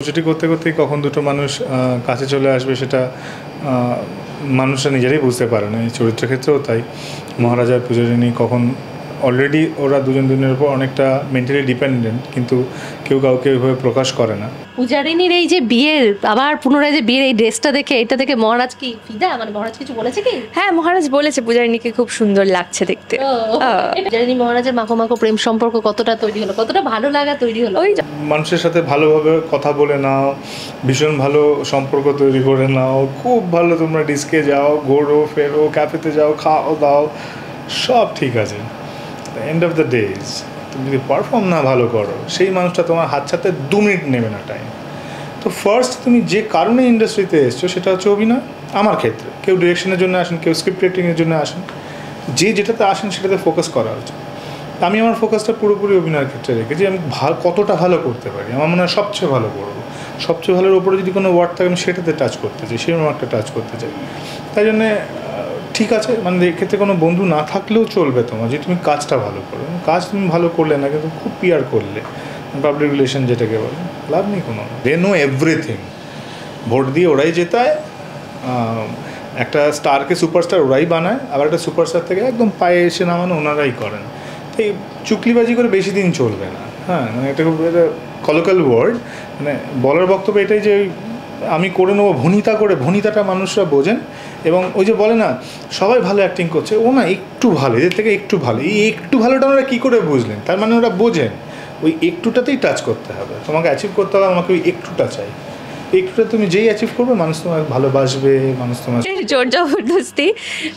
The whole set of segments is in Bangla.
ছুটি করতে করতেই কখন দুটো মানুষ কাছে চলে আসবে সেটা মানুষরা নিজেরাই বুঝতে পারে না। এই চরিত্রের ক্ষেত্রেও তাই। মহারাজার পূজারিনী কখন অলরেডি ওরা দুজন দুজনের উপর অনেকটা মেন্টালি ডিপেন্ডেন্ট কিন্তু কেউ কাউকে ওইভাবে প্রকাশ করে না। পূজারিনীর এই যে বিয়ের আবার পুনরায় যে বিয়ের এই ড্রেসটা দেখে এটা দেখে মহারাজ কি ফিদা? মানে মহারাজ কিছু বলেছে কি? হ্যাঁ মহারাজ বলেছে পূজারিনীকে খুব সুন্দর লাগছে দেখতে। পূজারিনী মহারাজের মাখো মাখো প্রেম সম্পর্ক কতটা তৈরি হলো কতটা ভালো লাগা তৈরি হলো? ওই মানুষের সাথে ভালোভাবে কথা বলে নাও ভীষণ ভালো সম্পর্ক তৈরি করে নাও খুব ভালো তোমরা ডিস্কে যাও ঘোরো ফেরো ক্যাফেতে যাও খাও দাও সব ঠিক আছে। এন্ড অফ দ্য ডেজ তুমি যদি পারফর্ম না ভালো করো, সেই মানুষটা তোমার হাত ছাতে দু মিনিট নেবে না টাইম তো ফার্স্ট তুমি যে কারণে ইন্ডাস্ট্রিতে এসছো, সেটা হচ্ছে অভিনয়, আমার ক্ষেত্রে। কেউ ডিরেকশনের জন্য আসেন, কেউ স্ক্রিপ্ট রাইটিংয়ের জন্য আসেন। যে যেটাতে আসেন, সেটাতে ফোকাস করা উচিত। আমি আমার ফোকাসটা পুরোপুরি অভিনয়ের ক্ষেত্রে রেখেছি, আমি কতটা ভালো করতে পারি, আমার মনে হয় সবচেয়ে ভালো করব। সবচেয়ে ভালোর উপরে যদি কোনো ওয়ার্ড থাকে, আমি সেটাতে টাচ করতে চাই, সেরকম একটা টাচ করতে চাই। তাই জন্যে ঠিক আছে মানে এক্ষেত্রে কোনো বন্ধু না থাকলেও চলবে তোমার, যে তুমি কাজটা ভালো করো। কাজ তুমি ভালো করলে না, কিন্তু খুব পিয়ার করলে পাবলিক রিলেশন যেটাকে বলে, লাভ নেই কোনো। দে নো এভরিথিং ভোট দিয়ে ওরাই জেতায় একটা স্টারকে সুপারস্টার ওরাই বানায়, আবার একটা সুপারস্টার থেকে একদম পায়ে এসে নামানো ওনারাই করেন। এই চুকলিবাজি করে বেশি দিন চলবে না। হ্যাঁ মানে একটা কলোকাল ওয়ার্ড মানে বলার বক্তব্য এটাই যে, আমি করে নেব, ভনিতা করে, ভনিতাটা মানুষরা বোঝেন। এবং ওই যে বলে না সবাই ভালো অ্যাক্টিং করছে। ও না একটু ভালো এদের থেকে একটু ভালো। এই একটু ভালোটা ওরা কী করে বুঝলেন? তার মানে ওরা বোঝেন ওই একটুটাতেই টাচ করতে হবে। তোমাকে অ্যাচিভ করতে হবে আমাকে ওই একটুটা চাই। একটুটা তুমি যেই অ্যাচিভ করবে মানুষ তোমার ভালোবাসবে মানুষ তোমার জোর জবরদস্তি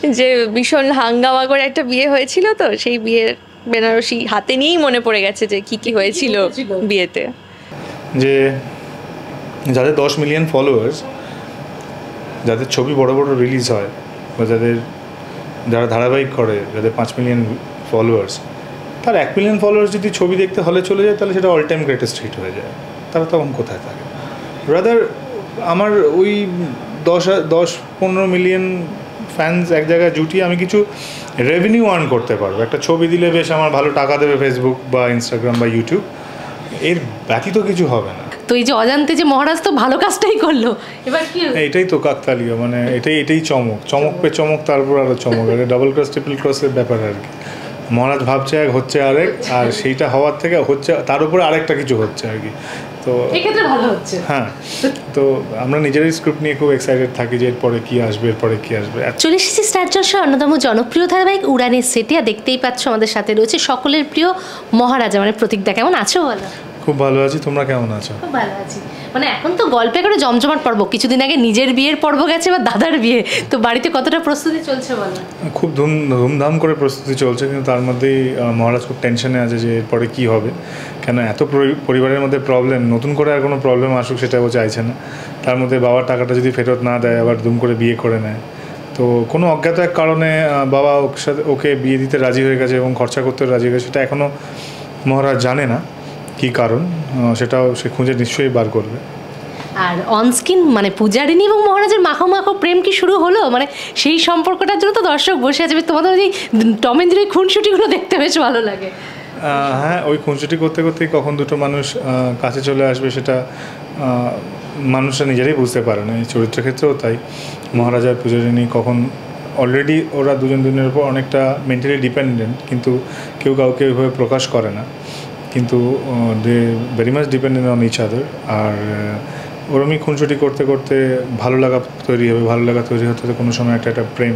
যে ভীষণ হাঙ্গামা করে একটা বিয়ে হয়েছিল তো সেই বিয়ের বেনারসি হাতে নিয়েই মনে পড়ে গেছে যে কি কি হয়েছিল হয়েছিল? বিয়েতে। যে যাদের দশ মিলিয়ন ফলোয়ার্স যাদের ছবি বড় বড় রিলিজ হয় বা যাদের, যারা ধারাবাহিক করে, যাদের পাঁচ মিলিয়ন ফলোয়ার্স তার এক মিলিয়ন ফলোয়ার্স যদি ছবি দেখতে হলে চলে যায়, তাহলে সেটা অল টাইম গ্রেটেস্ট হিট হয়ে যায়। তারা তখন কোথায় থাকে? রাদার আমার ওই দশ দশ, পনেরো মিলিয়ন ফ্যান্স এক জায়গায় জুটিয়ে আমি কিছু রেভিনিউ আর্ন করতে পারব। একটা ছবি দিলে বেশ আমার ভালো টাকা দেবে ফেসবুক বা ইনস্টাগ্রাম বা ইউটিউব এর ব্যতীত কিছু হবে না। তো এই যে অজান্তে যে মহারাজ তো ভালো কাজটাই করল। এবার কি এটাই তো কাকতালীয় মানে এটাই এটাই চমক। চমক পে চমক তারপর আরও চমক। এটা ডাবল ক্রস ট্রিপল ক্রসের ব্যাপার আর কি। মহারাজ ভাবছে এক হচ্ছে আরেক আর সেইটা হওয়ার থেকে হচ্ছে তার উপরে আরেকটা কিছু হচ্ছে আর কি। তো এক্ষেত্রে ভালো হচ্ছে। হ্যাঁ তো আমরা নিজেরাই স্ক্রিপ্ট নিয়ে খুব এক্সাইটেড থাকি যে এরপরে কী আসবে এরপরে কী আসবে। চলে এসেছি স্টার জলসা অন্যতম জনপ্রিয় ধারাবাহিক উড়ানের সেটে আর দেখতেই পাচ্ছ আমাদের সাথে রয়েছে সকলের প্রিয় মহারাজা মানে প্রতীকদা। কেমন আছো বলো? খুব ভালো আছি তোমরা কেমন আছো? খুব ভালো আছি। মানে এখন তো গল্পে করে জমজমাট পর্ব কিছুদিন আগে নিজের বিয়ের পর্ব গেছে বা দাদার বিয়ে তো বাড়িতে কতটা প্রস্তুতি চলছে বলো? খুব ধুম ধুমধাম করে প্রস্তুতি চলছে কিন্তু তার মধ্যেই মহারাজ খুব টেনশনে আছে যে এরপরে কী হবে। কেন এত পরি- পরিবারের মধ্যে প্রবলেম নতুন করে আর কোনো প্রবলেম আসুক সেটাও চাইছে না। তার মধ্যে বাবার টাকাটা যদি ফেরত না দেয় আবার দুম করে বিয়ে করে নেয়। তো কোনো অজ্ঞাত এক কারণে বাবা ওর সাথে ওকে বিয়ে দিতে রাজি হয়ে গেছে এবং খরচা করতে রাজি হয়ে গেছে সেটা এখনও মহারাজ জানে না। কী কারণ? সেটাও সে খুঁজে নিশ্চয়ই বার করবে। আর অনস্ক্রিন মানে পূজারিনী এবং মহারাজের মাখো মাখো প্রেম কি শুরু হলো? মানে সেই সম্পর্কটার জন্য তো দর্শক বসে আছে। তোমাদের ওই টমেন্দ্র খুনসুটিগুলো দেখতে বেশ ভালো লাগে। হ্যাঁ ওই খুনসুটি করতে করতেই কখন দুটো মানুষ কাছে চলে আসবে সেটা মানুষরা নিজেরাই বুঝতে পারে না। এই চরিত্রের ক্ষেত্রেও তাই। মহারাজার পূজারিনী কখন অলরেডি ওরা দুজন দুজনের উপর অনেকটা মেন্টালি ডিপেন্ডেন্ট কিন্তু কেউ কাউকে ওইভাবে প্রকাশ করে না। কিন্তু they very much dependent on each other আর ওরমই খুনসুটি করতে করতে ভালো লাগা তৈরি হবে ভালো লাগা তৈরি হতে হতে কোনো সময় একটা একটা প্রেম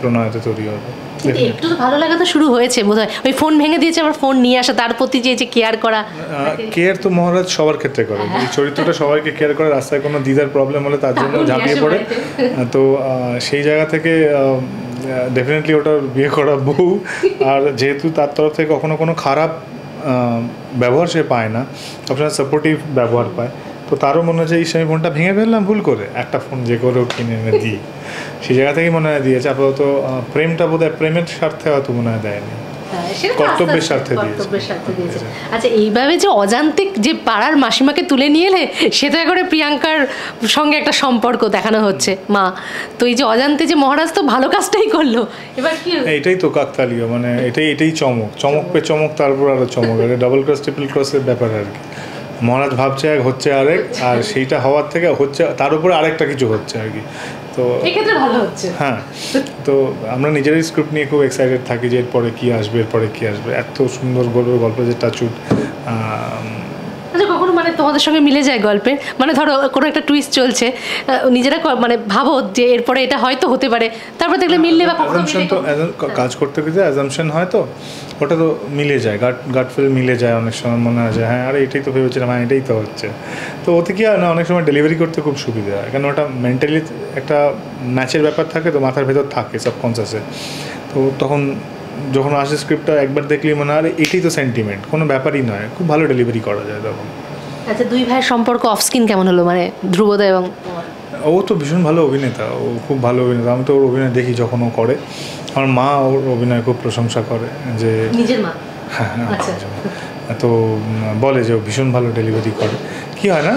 প্রণয়তে তৈরি হবে। একটু ভালো লাগা তো শুরু হয়েছে বোধ হয় ওই ফোন ভেঙে দিয়েছে আবার ফোন নিয়ে আসা তার প্রতি যে যে কেয়ার করা। কেয়ার তো মহারাজ সবার ক্ষেত্রে করে। এই চরিত্রটা সবাইকে কেয়ার করে রাস্তায় কোনো দিদার প্রবলেম হলে তার জন্য ঝাঁপিয়ে পড়ে। তো সেই জায়গা থেকে ডেফিনেটলি ওটা বিয়ে করা বউ। আর যেহেতু তার তরফ থেকে কখনো কোনো খারাপ ব্যবহার সে পায় না। সবসময় সাপোর্টিভ ব্যবহার পায়। তো তারও মনে হচ্ছে এই আমি ফোনটা ভেঙে ফেললাম, ভুল করে। একটা ফোন যে করে কিনে এনে দিই। সেই জায়গা থেকেই মনে হয় দিয়েছে। আপাতত প্রেমটা বোধ হয় প্রেমের স্বার্থে হয়তো মনে হয় দেয়নি। কর্তব্যের স্বার্থে কর্তব্যের স্বার্থে দিয়েছে। আচ্ছা এইভাবে যে অজান্তিক যে পাড়ার মাসিমাকে তুলে নিয়ে এলে সেটা করে প্রিয়াঙ্কার সঙ্গে একটা সম্পর্ক দেখানো হচ্ছে মা। তো এই যে অজান্তে যে মহারাজ তো ভালো কাজটাই করল। এবার কি হলো? এইটাই তো কাকতালীয় মানে এটাই এটাই চমক। চমক পে চমক তারপর আরও চমক। এটা ডাবল ক্রস ট্রিপল ক্রসের ব্যাপার আর কি। মহারাজ ভাবছে এক হচ্ছে আরেক আর সেইটা হওয়ার থেকে হচ্ছে তার উপরে আরেকটা কিছু হচ্ছে আর কি। তো এক্ষেত্রে ভালো হচ্ছে। হ্যাঁ তো আমরা নিজেরাই স্ক্রিপ্ট নিয়ে খুব এক্সাইটেড থাকি যে এরপরে কী আসবে এরপরে কী আসবে। এত সুন্দর গল্প গল্প যে টাচুট কখনো মানে তোমাদের সঙ্গে মিলে যায় গল্পে। মানে ধরো কোনো একটা টুইস্ট চলছে। নিজেরা মানে ভাবো যে এরপরে এটা হয়তো হতে পারে। তারপর দেখলে মিললে বা কখনো তো assume- কাজ করতে গেলে অ্যাজামশন হয় তো ওটা তো মিলে যায়। গাট গাট ফিল মিলে যায় অনেক সময় মনে হয় যে হ্যাঁ আরে এটাই তো ভেবেছিলাম হ্যাঁ এটাই তো হচ্ছে। তো ওতে কি হয় না অনেক সময় ডেলিভারি করতে খুব সুবিধা হয়। কারণ ওটা মেন্টালি একটা ম্যাচের ব্যাপার থাকে তো মাথার ভেতর থাকে সাবকনসিয়াসে তো তখন যখন আসে স্ক্রিপ্টটা একবার দেখলেই মনে হয় আরে এটাই তো সেন্টিমেন্ট কোনো ব্যাপারই নয়। খুব ভালো ডেলিভারি করা যায় তখন। আচ্ছা দুই ভাইয়ের সম্পর্ক অফ স্ক্রিন কেমন হলো? মানে ধ্রুবদা এবং ও তো ভীষণ ভালো অভিনেতা ও খুব ভালো অভিনেতা। আমি তো ওর অভিনয় দেখি যখন ও করে। আমার মা ওর অভিনয় খুব প্রশংসা করে যে নিজের মা? হ্যাঁ হ্যাঁ, আচ্ছা। তো বলে যে ও ভীষণ ভালো ডেলিভারি করে। কি হয় না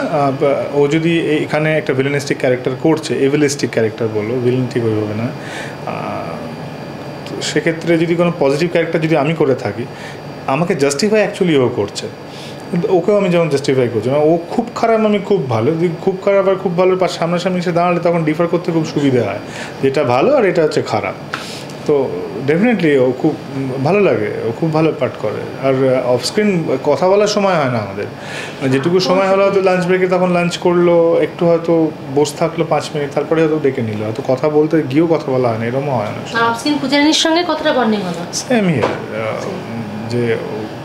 ও যদি এখানে একটা ভিলেনিস্টিক ক্যারেক্টার করছে এভিলিস্টিক ক্যারেক্টার বলো ভিলেন ঠিক ওইভাবে না। সেক্ষেত্রে যদি কোনো পজিটিভ ক্যারেক্টার যদি আমি করে থাকি আমাকে জাস্টিফাই অ্যাকচুয়ালি ও করছে। কিন্তু ওকেও আমি যেমন জাস্টিফাই করছি মানে ও খুব খারাপ আমি খুব ভালো। যদি খুব খারাপ আর খুব ভালো পাশ সামনাসামনি এসে দাঁড়ালে তখন ডিফার করতে খুব সুবিধা হয় যেটা ভালো আর এটা হচ্ছে খারাপ। তো ডেফিনেটলি ও খুব ভালো লাগে ও খুব ভালো পাঠ করে। আর অফ স্ক্রিন কথা বলার সময় হয় না আমাদের। যেটুকু সময় হলো হয়তো লাঞ্চ ব্রেকে তখন লাঞ্চ করল একটু হয়তো বসে থাকল পাঁচ মিনিট তারপরে হয়তো ডেকে নিল। হয়তো কথা বলতে গিয়েও কথা বলা হয় না এরকমও হয় না। অফ স্ক্রিন পূজারিনীর সঙ্গে কতটা বন্ডিং হলো? সেম হিয়ার যে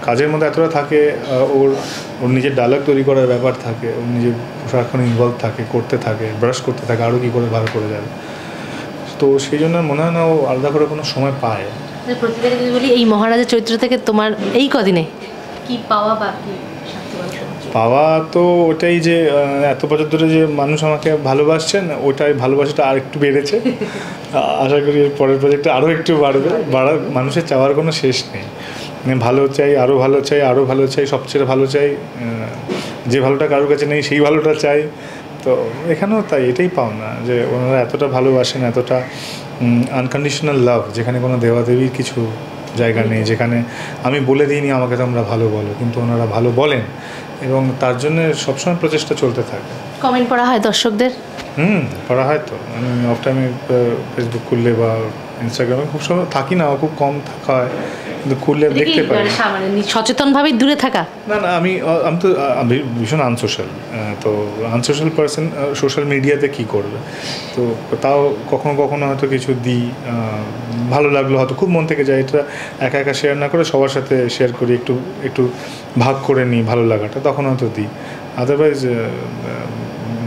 কাজের মধ্যে এতটা থাকে ওর ওর নিজের ডায়লগ তৈরি করার ব্যাপার থাকে ওর নিজের সারাক্ষণ ইনভলভ থাকে করতে থাকে ব্রাশ করতে থাকে আরও কী করে ভালো করে যাবে তো সেই জন্য মনে হয় না ও আলাদা করে কোনো সময় পায়। বলি এই মহারাজের চরিত্র থেকে তোমার এই কদিনে কি পাওয়া বা কি শান্তি বলো শুনি। পাওয়া তো ওটাই যে এত বছর ধরে যে মানুষ আমাকে ভালোবাসছেন ওটাই ভালোবাসাটা আর একটু বেড়েছে। আশা করি পরের প্রজেক্টে আরও একটু বাড়বে বাড়ার মানুষের চাওয়ার কোনো শেষ নেই। মানে ভালো চাই আরও ভালো চাই আরও ভালো চাই সবচেয়ে ভালো চাই যে ভালোটা কারোর কাছে নেই সেই ভালোটা চাই। তো এখানেও তাই এটাই পাও না যে ওনারা এতটা ভালোবাসেন এতটা আনকন্ডিশনাল লাভ যেখানে কোনো দেওয়াদেবীর কিছু জায়গা নেই যেখানে আমি বলে দিইনি আমাকে তোমরা ভালো বলো কিন্তু ওনারা ভালো বলেন এবং তার জন্য সবসময় প্রচেষ্টা চলতে থাকে। কমেন্ট পড়া হয় দর্শকদের? হুম করা হয় তো। আমি অফ টাইমে ফেসবুক খুললে বা ইনস্টাগ্রামে খুব সময় থাকি না খুব কম থাকা হয়। কিন্তু খুললে এটা কি দেখতে মানে মানে সচেতনভাবে দূরে থাকা। না না আমি আমি তো আমি ভীষণ আনসোশ্যাল তো আনসোশ্যাল পার্সন সোশ্যাল মিডিয়াতে কী করবে? তো তাও কখনো কখনো হয়তো কিছু দিই ভালো লাগল হয়তো খুব মন থেকে যায় এটা একা একা শেয়ার না করে সবার সাথে শেয়ার করি একটু একটু ভাগ করে নিই ভালো লাগাটা তখন হয়তো দিই। আদারওয়াইজ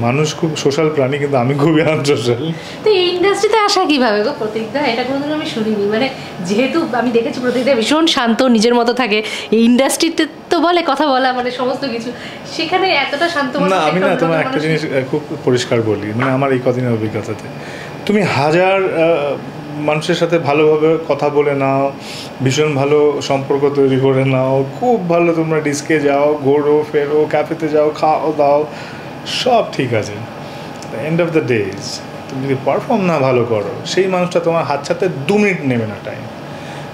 মানুষ খুব সোশ্যাল প্রাণী কিন্তু আমি খুবই আনসোশ্যাল। তো এই ইন্ডাস্ট্রিতে আসা কীভাবে গো প্রতীকদা এটা কোনোদিন আমি শুনিনি। মানে যেহেতু আমি দেখেছি প্রতীকদা ভীষণ শান্ত নিজের মতো থাকে। এই ইন্ডাস্ট্রিতে তো বলে কথা বলা মানে সমস্ত কিছু। সেখানে এতটা শান্ত না আমি না তোমার একটা জিনিস খুব পরিষ্কার বলি। মানে আমার এই কদিনের অভিজ্ঞতাতে। তুমি হাজার মানুষের সাথে ভালোভাবে কথা বলে নাও ভীষণ ভালো সম্পর্ক তৈরি করে নাও। খুব ভালো তোমরা ডিস্কে যাও ঘোরো ফেরো ক্যাফেতে যাও খাও দাও। সব ঠিক আছে। এন্ড অফ দ্য ডেজ তুমি যদি পারফর্ম না ভালো করো, সেই মানুষটা তোমার হাত ছাতে দু মিনিট নেবে না টাইম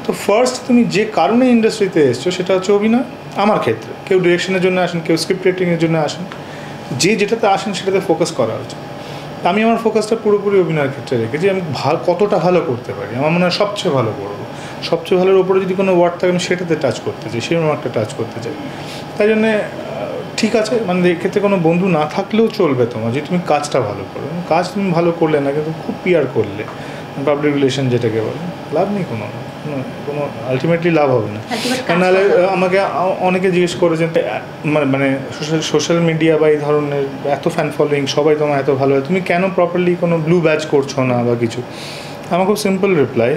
তো ফার্স্ট তুমি যে কারণে ইন্ডাস্ট্রিতে এসছো, সেটা হচ্ছে অভিনয়, আমার ক্ষেত্রে। কেউ ডিরেকশনের জন্য আসেন, কেউ স্ক্রিপ্ট রাইটিংয়ের জন্য আসেন। যে যেটাতে আসেন, সেটাতে ফোকাস করা উচিত। আমি আমার ফোকাসটা পুরোপুরি অভিনয়ের ক্ষেত্রে রেখেছি, আমি কতটা ভালো করতে পারি, আমার মনে হয় সবচেয়ে ভালো করব। সবচেয়ে ভালোর ওপরে যদি কোনো ওয়ার্ড থাকে, আমি সেটাতে টাচ করতে চাই, সেরকম একটা টাচ করতে চাই। তাই জন্যে ঠিক আছে মানে এক্ষেত্রে কোনো বন্ধু না থাকলেও চলবে তোমার যে তুমি কাজটা ভালো করো। কাজ তুমি ভালো করলে না কিন্তু খুব পিয়ার করলে পাবলিক রিলেশন যেটাকে বলে লাভ নেই কোনো কোনো- আলটিমেটলি লাভ হবে না। নাহলে আমাকে অনেকে জিজ্ঞেস করেছেন মানে মানে সোশ্যাল মিডিয়া বা এই ধরনের এত ফ্যান ফলোয়িং সবাই তোমার এত ভালো হয় তুমি কেন প্রপারলি কোনো ব্লু ব্যাচ করছ না বা কিছু? আমার খুব সিম্পল রিপ্লাই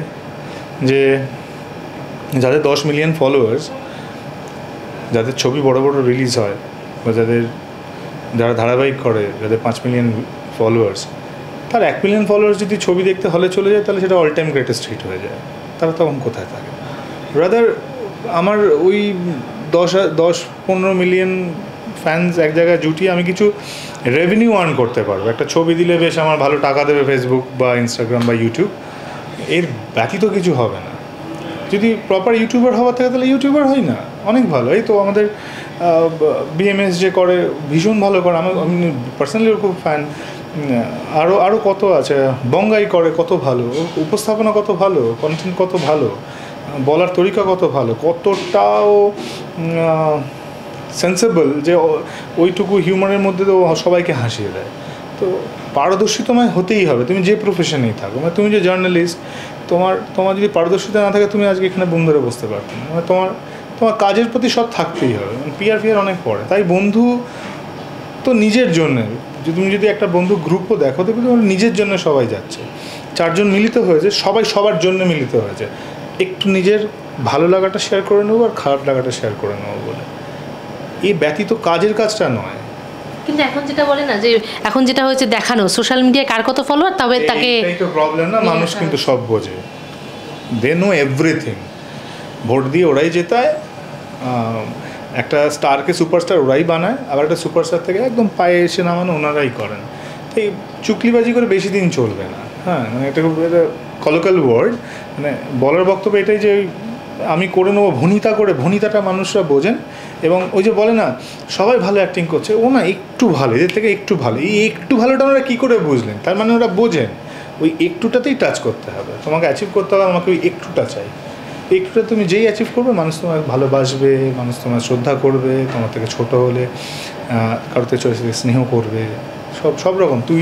যে যাদের দশ মিলিয়ন ফলোয়ার্স যাদের ছবি বড় বড় রিলিজ হয় বা যাদের, যারা ধারাবাহিক করে, যাদের পাঁচ মিলিয়ন ফলোয়ার্স তার এক মিলিয়ন ফলোয়ার্স যদি ছবি দেখতে হলে চলে যায়, তাহলে সেটা অল টাইম গ্রেটেস্ট হিট হয়ে যায়। তারা তখন কোথায় থাকে? রাদার আমার ওই দশ দশ, পনেরো মিলিয়ন ফ্যান্স এক জায়গায় জুটিয়ে আমি কিছু রেভিনিউ আর্ন করতে পারব। একটা ছবি দিলে বেশ আমার ভালো টাকা দেবে ফেসবুক বা ইনস্টাগ্রাম বা ইউটিউব এর ব্যতীত কিছু হবে না। যদি প্রপার ইউটিউবার হওয়ার থাকে, তাহলে ইউটিউবার হই না। অনেক ভালো। এই তো আমাদের বিএমএস যে করে, ভীষণ ভালো করে। আমি পার্সোনালি খুব ফ্যান আরও আরও কত আছে? বঙ্গাই করে কত ভালো। উপস্থাপনা কত ভালো। কন্টেন্ট কত ভালো। বলার তরিকা কত ভালো। কতটাও সেন্সেবল যে ওইটুকু হিউমারের মধ্যে তো সবাইকে হাসিয়ে দেয়। তো পারদর্শী তোমায় হতেই হবে। তুমি যে প্রফেশনেই থাকো মানে তুমি যে জার্নালিস্ট তোমার তোমার যদি পারদর্শিতা না থাকে, তুমি আজকে এখানে বন্ধু ধরে বসতে পারতো মানে তোমার তোমার কাজের প্রতি সব থাকতেই হবে। পিয়ার ফিয়ার অনেক পড়ে তাই বন্ধু তো নিজের জন্য। যদি তুমি যদি একটা বন্ধু গ্রুপও দেখো দেখবে তোমার নিজের জন্য সবাই যাচ্ছে। চারজন মিলিত হয়েছে সবাই সবার জন্য মিলিত হয়েছে। একটু নিজের ভালো লাগাটা শেয়ার করে নেব আর খারাপ লাগাটা শেয়ার করে নেব বলে। এই ব্যতীত কাজের কাজটা নয়। কিন্তু এখন যেটা বলে না যে এখন যেটা হয়েছে দেখানো সোশ্যাল মিডিয়ায় কার কত ফলোয়ার তবে তাকে প্রবলেম না মানুষ হ্যাঁ। কিন্তু সব বোঝে। দে নো এভরিথিং ভোট দিয়ে ওরাই জেতায় একটা স্টারকে সুপারস্টার ওরাই বানায়, আবার একটা সুপারস্টার থেকে একদম পায়ে এসে নামানো ওনারাই করেন। তো এই চুকলিবাজি করে বেশি দিন চলবে না। হ্যাঁ মানে এটা একটা কলোকাল ওয়ার্ড মানে বলার বক্তব্য এটাই যে আমি করে নেব, ভনিতা করে, ভনিতাটা মানুষরা বোঝেন। এবং ওই যে বলে না, সবাই ভালো অ্যাক্টিং করছে, ও না একটু ভালো, এদের থেকে একটু ভালো। এই একটু ভালোটা ওরা কী করে বুঝলেন? তার মানে ওরা বোঝেন, ওই একটুটাতেই টাচ করতে হবে। তোমাকে অ্যাচিভ করতে হবে, আমাকে ওই একটুটা চাই। একটুটা তুমি যেই অ্যাচিভ করবে মানুষ তোমার ভালোবাসবে মানুষ তোমার শ্রদ্ধা করবে তোমার থেকে ছোট হলে কারোর থেকে স্নেহ করবে সব সব রকম। তুই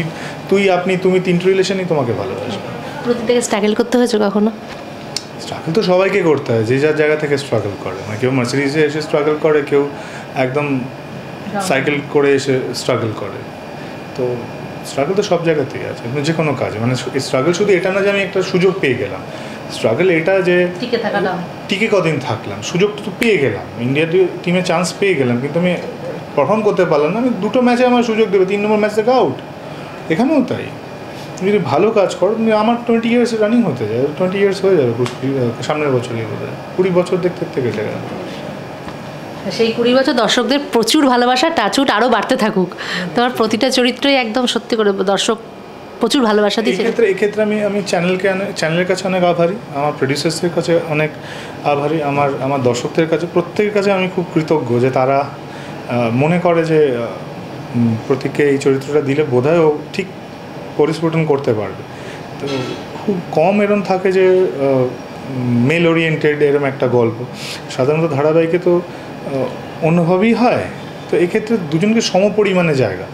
তুই আপনি তুমি তিনটে রিলেশনই তোমাকে ভালোবাসবে। প্রতি থেকে স্ট্রাগল করতে হয়েছে কখনো? স্ট্রাগল তো সবাইকে করতে হয় যে যার জায়গা থেকে স্ট্রাগল করে। মানে কেউ মার্সিডিজে এসে স্ট্রাগল করে কেউ একদম সাইকেল করে এসে স্ট্রাগল করে। তো স্ট্রাগল তো সব জায়গাতেই আছে যে কোনো কাজে। মানে স্ট্রাগল শুধু এটা না যে আমি একটা সুযোগ পেয়ে গেলাম। স্ট্রাগল এটা যে টিকে থাকাটা। টিকে কদিন থাকলাম? সুযোগ তো পেয়ে গেলাম। ইন্ডিয়া টিমে চান্স পেয়ে গেলাম কিন্তু আমি পারফর্ম করতে পারলাম না। আমি দুটো ম্যাচে আমার সুযোগ দেবে তিন নম্বর ম্যাচ থেকে আউট এখানেও তাই। তুমি যদি ভালো কাজ করো তুমি আমার টোয়েন্টি ইয়ার্স রানিং হতে যায়। টোয়েন্টি ইয়ার্স হয়ে যাবে সামনের বছরই বোধ হয়। কুড়ি বছর দেখতে দেখতে কেটে গেল সেই কুড়ি বছর দর্শকদের প্রচুর ভালোবাসা টাচুট আরও বাড়তে থাকুক। তোমার প্রতিটা চরিত্রই একদম সত্যি করে দর্শক প্রচুর ভালোবাসা দিয়েছে। এক্ষেত্রে এক্ষেত্রে আমি আমি চ্যানেলকে চ্যানেলের কাছে অনেক আভারী। আমার প্রডিউসার্সদের কাছে অনেক আভারী। আমার আমার দর্শকদের কাছে প্রত্যেকের কাছে আমি খুব কৃতজ্ঞ যে তারা মনে করে যে প্রতীককে এই চরিত্রটা দিলে বোধহয় ও ঠিক পরিস্ফুটন করতে পারবে। তো খুব কম এরম থাকে যে মেল ওরিয়েন্টেড এরম একটা গল্প। সাধারণত ধারাবাহিকে তো অন্যভাবেই হয়। তো এক্ষেত্রে দুজনকে সমপরিমাণে জায়গা।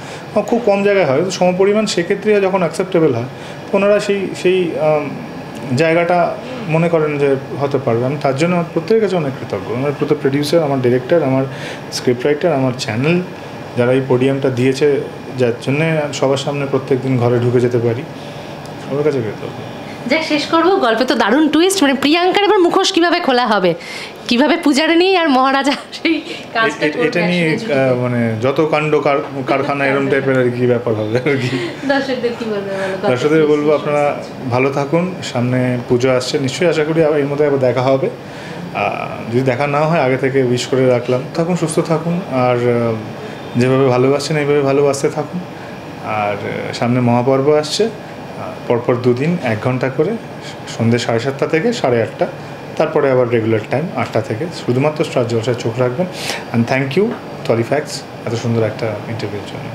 খুব কম জায়গায় হয়। সমপরিমাণ সেক্ষেত্রে যখন অ্যাকসেপ্টেবল হয়, ওনারা সেই সেই জায়গাটা মনে করেন যে হতে পারবে। আমি তার জন্য আমার প্রত্যেকের কাছে অনেক কৃতজ্ঞ। আমার প্রত্যেক প্রডিউসার আমার ডিরেক্টর আমার স্ক্রিপ্ট রাইটার আমার চ্যানেল যারা এই পোডিয়ামটা দিয়েছে, যার জন্যে সবার সামনে প্রত্যেক দিন ঘরে ঢুকে যেতে পারি, সবার কাছে কৃতজ্ঞ। যাক শেষ করব। গল্পে তো দারুণ টুইস্ট মানে প্রিয়াঙ্কার এবার মুখোশ কীভাবে খোলা হবে? কীভাবে পূজারিনী আর মহারাজা সেই কাজটা এটা নিয়ে মানে যত কাণ্ড কার- কারখানা এরম টাইপের আর কি ব্যাপার হবে আর কি। দর্শকদের কি বলবে দর্শকদের বলব আপনারা ভালো থাকুন সামনে পুজো আসছে নিশ্চয়ই আশা করি এর মধ্যে আবার দেখা হবে। যদি দেখা না হয় আগে থেকে উইশ করে রাখলাম। থাকুন সুস্থ থাকুন আর যেভাবে ভালোবাসছেন এইভাবে ভালোবাসতে থাকুন। আর সামনে মহাপর্ব আসছে। পরপর দুদিন এক ঘণ্টা করে সন্ধ্যে সাড়ে সাতটা থেকে সাড়ে আটটা তারপরে আবার রেগুলার টাইম আটটা থেকে। শুধুমাত্র স্টার জলসায় চোখ রাখবেন। অ্যান্ড থ্যাংক ইউ টলিফ্যাক্স এত সুন্দর একটা ইন্টারভিউর জন্য।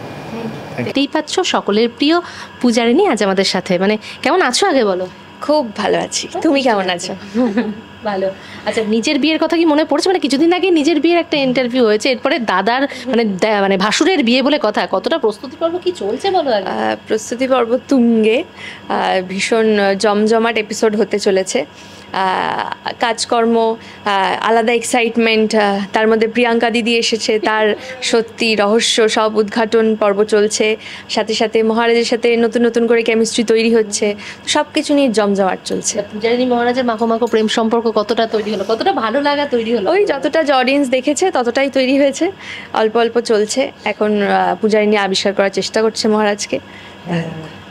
দেখতেই পাচ্ছ সকলের প্রিয় পূজারিনী আজ আমাদের সাথে। মানে কেমন আছো আগে বলো? খুব ভালো আছি। তুমি কেমন আছো? ভালো। আচ্ছা নিজের বিয়ের কথা কি মনে পড়ছে? মানে কিছুদিন আগে নিজের বিয়ের একটা ইন্টারভিউ হয়েছে, এরপরে দাদার মানে মানে ভাসুরের বিয়ে বলে কথা। কতটা প্রস্তুতি পর্ব কি চলছে বলো প্রস্তুতি পর্ব তুঙ্গে। ভীষণ জমজমাট এপিসোড হতে চলেছে। কাজকর্ম আলাদা এক্সাইটমেন্ট তার মধ্যে প্রিয়াঙ্কা দিদি এসেছে তার সত্যি রহস্য সব উদ্ঘাটন পর্ব চলছে। সাথে সাথে মহারাজের সাথে নতুন নতুন করে কেমিস্ট্রি তৈরি হচ্ছে। সব কিছু নিয়ে জমজমাট চলছে। পূজারিনী মহারাজের মাখো মাখো প্রেম সম্পর্ক কতটা তৈরি হলো? কতটা ভালো লাগা তৈরি হলো? ওই যতটা অডিয়েন্স দেখেছে ততটাই তৈরি হয়েছে। অল্প অল্প চলছে। এখন পূজারিনী আবিষ্কার করার চেষ্টা করছে মহারাজকে।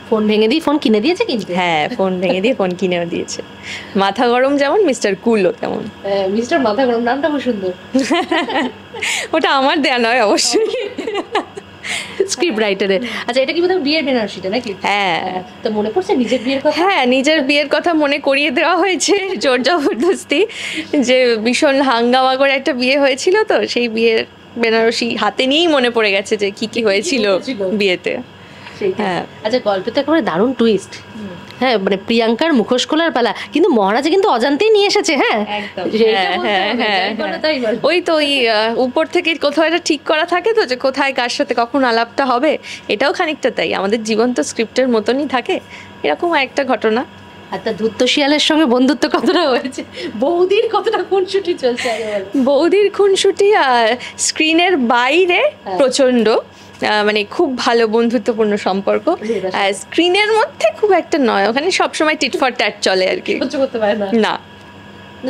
ফোন ভেঙে দিয়ে ফোন কিনে দিয়েছে কিন্তু হ্যাঁ ফোন ভেঙে দিয়ে ফোন কিনেও দিয়েছে। মাথা গরম যেমন মিস্টার কুলও তেমন। মিস্টার মাথা গরম নামটা খুব সুন্দর। ওটা আমার দেয়া নয় অবশ্যই। স্ক্রিপ্ট রাইটারের আচ্ছা এটা কি বোধহয় বিয়ের বেনারসিটা নাকি? হ্যাঁ। তো মনে পড়ছে নিজের বিয়ের কথা? হ্যাঁ নিজের বিয়ের কথা মনে করিয়ে দেওয়া হয়েছে জোর জবরদস্তি যে ভীষণ হাঙ্গামা করে একটা বিয়ে হয়েছিল তো সেই বিয়ের বেনারসি হাতে নিয়েই মনে পড়ে গেছে যে কি কি হয়েছিল? বিয়েতে। হ্যাঁ। আচ্ছা গল্পে তো একেবারে দারুণ টুইস্ট হ্যাঁ মানে প্রিয়াঙ্কার মুখোশ খোলার পালা। কিন্তু মহারাজা কিন্তু অজান্তেই নিয়ে এসেছে হ্যাঁ? হ্যাঁ, হ্যাঁ, হ্যাঁ, ওই তো ওই উপর থেকে কোথাও এটা ঠিক করা থাকে তো যে কোথায় কার সাথে কখন আলাপটা হবে? এটাও খানিকটা তাই। আমাদের জীবন তো স্ক্রিপ্টের মতনই থাকে। এরকম একটা ঘটনা। আর তা ধূর্ত শিয়ালের সঙ্গে বন্ধুত্ব কতটা হয়েছে? বৌদির কতটা খুনসুটি চলছে বৌদির খুনসুটি আর স্ক্রিনের বাইরে হ্যাঁ। মানে খুব ভালো বন্ধুত্বপূর্ণ সম্পর্ক। আর স্ক্রিনের মধ্যে খুব একটা নয় ওখানে সবসময় টিট ফর ট্যাট চলে আর কি। না।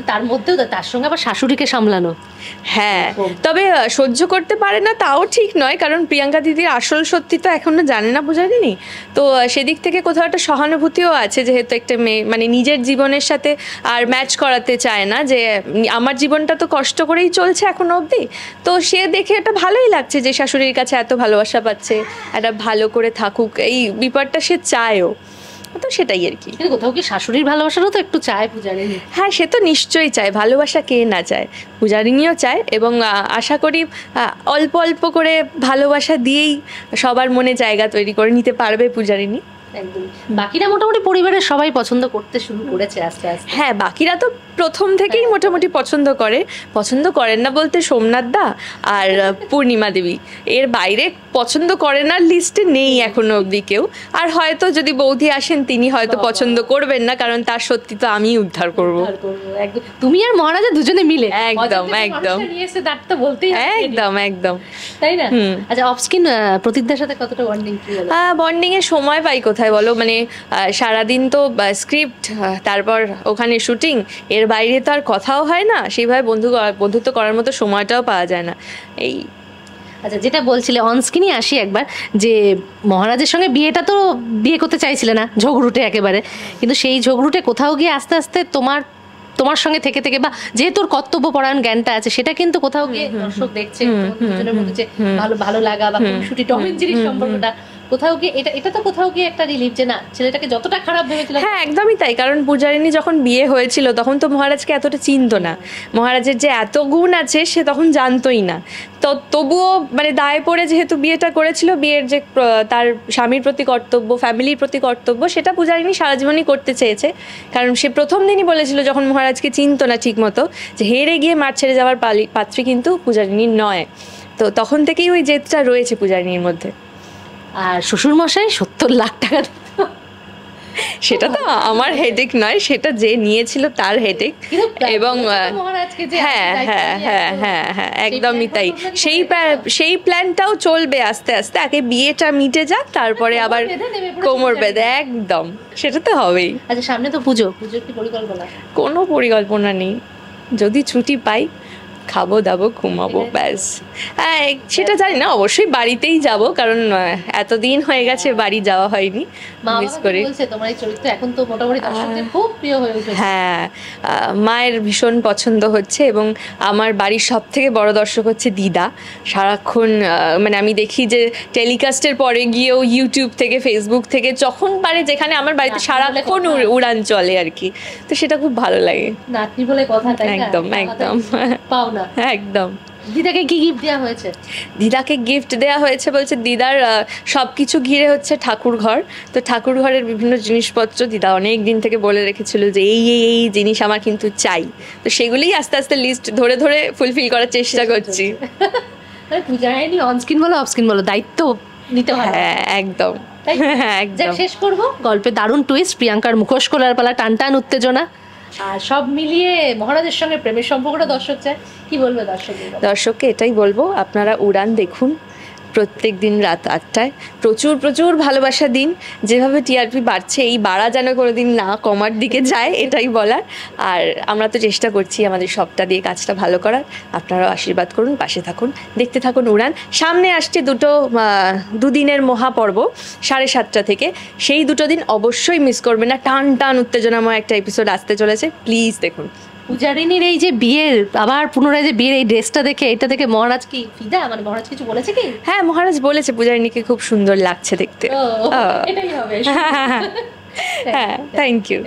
তার মধ্যেও তো তার সঙ্গে আবার শাশুড়িকে সামলানো। হ্যাঁ তবে সহ্য করতে পারে না, তাও ঠিক নয়, কারণ প্রিয়াঙ্কা দিদির আসল সত্যি তো এখনও জানে না বোঝায়নি তো সেদিক থেকে কোথাও একটা সহানুভূতিও আছে, যেহেতু একটা মেয়ে মানে নিজের জীবনের সাথে আর ম্যাচ করাতে চায় না, যে আমার জীবনটা তো কষ্ট করেই চলছে এখনও অবধি। তো সে দেখে এটা ভালোই লাগছে যে শাশুড়ির কাছে এত ভালোবাসা পাচ্ছে, একটা ভালো করে থাকুক, এই ব্যাপারটা সে চায়ও। তো সেটাই আর কি। কোথাও কি শাশুড়ির ভালোবাসারও তো একটু চায় পূজারি হ্যাঁ সে তো নিশ্চয়ই চায় ভালোবাসা কে না চায়? পূজারিনীও চায় এবং আশা করি অল্প অল্প করে ভালোবাসা দিয়েই সবার মনে জায়গা তৈরি করে নিতে পারবে পূজারিনী একদম বাকিরা মোটামুটি পরিবারের সবাই পছন্দ করতে শুরু করেছে আস্তে আস্তে। হ্যাঁ বাকিরা তো প্রথম থেকেই মোটামুটি পছন্দ করে। পছন্দ করেন না বলতে সোমনাথ দা আর পূর্ণিমা দেবী। এর বাইরে পছন্দ করে না লিস্টে নেই এখনও অবধি কেউ। আর হয়তো যদি বৌদি আসেন তিনি হয়তো পছন্দ করবেন না কারণ তার সত্যি তো আমি উদ্ধার করব। তুমি আর মহারাজা দুজনে মিলে। একদম, একদম। তার তো বলতেই একদম একদম। তাই না। আচ্ছা অফস্কিন প্রতীকদার সাথে কতটা বন্ডিং বন্ডিং এর সময় পাই কোথায় বলো? মানে সারাদিন তো স্ক্রিপ্ট তারপর ওখানে শুটিং এর বাইরে তো আর কথাও হয় না সেইভাবে বন্ধু বন্ধুত্ব করার মতো সময়টাও পাওয়া যায় না। এই আচ্ছা যেটা বলছিলে অনস্ক্রিনই আসি একবার যে মহারাজের সঙ্গে বিয়েটা তো বিয়ে করতে চাইছিলে না ঝগড়ুটে একেবারে। কিন্তু সেই ঝগড়ুটে কোথাও গিয়ে আস্তে আস্তে তোমার তোমার সঙ্গে থেকে থেকে বা যেহেতু কর্তব্য পরায়ণ জ্ঞানটা আছে সেটা কিন্তু কোথাও গিয়ে দর্শক দেখছে ভালো ভালো লাগা বা খুনসুটি টমের জিনিস সম্পর্কটা কোথাও গিয়ে, এটা এটা তো কোথাও গিয়ে একটা রিলিফ যে না, ছেলেটাকে যতটা খারাপ ভেবেছিলাম হ্যাঁ একদমই তাই, কারণ পূজারিনী যখন বিয়ে হয়েছিল, তখন তো মহারাজকে এতটা চিনতো না। মহারাজের যে এত গুণ আছে, সে তখন জানতোই না। তো তবুও মানে দায়ে পড়ে যেহেতু বিয়েটা করেছিল, বিয়ের যে তার স্বামীর প্রতি কর্তব্য, ফ্যামিলির প্রতি কর্তব্য, সেটা পূজারিনী সারা জীবনই করতে চেয়েছে। কারণ সে প্রথম দিনই বলেছিল যখন মহারাজকে চিনতো না ঠিক মতো যে হেরে গিয়ে মাঠ ছেড়ে যাওয়ার পালি- পাত্রী কিন্তু পূজারিনীর নয়। তো তখন থেকেই ওই জেদটা রয়েছে পূজারিনীর মধ্যে। আর শ্বশুর মশাই সত্তর লাখ টাকা সেটা তো আমার হেডেক নয় সেটা যে নিয়েছিল তার হেডেক এবং করেছে তো আহ, মহারাজকে যে হ্যাঁ হ্যাঁ হ্যাঁ হ্যাঁ হ্যাঁ সেই একদমই তাই। সেই সেই প্ল্যানটাও চলবে আস্তে আস্তে আগে বিয়েটা মিটে যাক তারপরে আবার কোমর বেঁধে একদম সেটা তো হবেই। আচ্ছা সামনে তো পুজো পুজোর কি পরিকল্পনা? কোনো পরিকল্পনা নেই। যদি ছুটি পাই খাব দাবো ঘুমাবো ব্যাস। হ্যাঁ সেটা জানি না অবশ্যই বাড়িতেই যাব কারণ এতদিন হয়ে গেছে বাড়ি যাওয়া হয়নি। মিস করি। তোমার এই চরিত্র এখন তো মোটামুটি খুব প্রিয় হয়ে উঠেছে। হ্যাঁ মায়ের ভীষণ পছন্দ হচ্ছে এবং আমার বাড়ির সব থেকে বড় দর্শক হচ্ছে দিদা। সারাক্ষণ মানে আমি দেখি যে টেলিকাস্টের পরে গিয়েও ইউটিউব থেকে ফেসবুক থেকে যখন পারে যেখানে আমার বাড়িতে সারাক্ষণ উড়ান চলে আর কি। তো সেটা খুব ভালো লাগে। নাতনি বলে কথা একদম, একদম। পাও না। একদম। দিদাকে কি গিফট দেওয়া হয়েছে? দিদাকে গিফট দেওয়া হয়েছে বলছে দিদার সব কিছু ঘিরে হচ্ছে ঠাকুর ঘর। তো ঠাকুর ঘরের বিভিন্ন জিনিসপত্র দিদা অনেক দিন থেকে বলে রেখেছিল যে এই এই এই জিনিস আমার কিন্তু চাই। তো সেগুলোই আস্তে আস্তে লিস্ট ধরে ধরে ফুলফিল করার চেষ্টা করছি। আরে পূজা হয়নি অনস্ক্রিন বলো অফস্ক্রিন বলো দায়িত্ব নিতে হয়। হ্যাঁ একদম? হ্যাঁ একদম। শেষ করব। গল্পে দারুণ টুইস্ট প্রিয়াঙ্কার মুখোশ খোলার পালা টান টান উত্তেজনা। আর সব মিলিয়ে মহারাজের সঙ্গে প্রেমের সম্পর্কটা দর্শক চায়। কি বলবে দর্শক দর্শককে এটাই বলব, আপনারা উড়ান দেখুন প্রত্যেক দিন রাত আটটায়। প্রচুর প্রচুর ভালোবাসা দিন। যেভাবে টিআরপি বাড়ছে, এই বাড়া যেন কোনো দিন না কমার দিকে যায়, এটাই বলার। আর আমরা তো চেষ্টা করছি আমাদের সবটা দিয়ে কাজটা ভালো করার। আপনারাও আশীর্বাদ করুন, পাশে থাকুন। দেখতে থাকুন উড়ান। সামনে আসছে দুটো দুদিনের মহাপর্ব, সাড়ে সাতটা থেকে। সেই দুটো দিন অবশ্যই মিস করবেন না। টান টান উত্তেজনাময় একটা এপিসোড আসতে চলেছে। প্লিজ দেখুন। পূজারিনীর এই যে বিয়ের আবার পুনরায় যে বিয়ের এই ড্রেসটা দেখে এটা দেখে মহারাজ কি ফিদা? মানে মহারাজ কিছু বলেছে কি? হ্যাঁ মহারাজ বলেছে পূজারিনীকে খুব সুন্দর লাগছে দেখতে। এটাই হবে। হ্যাঁ থ্যাংক ইউ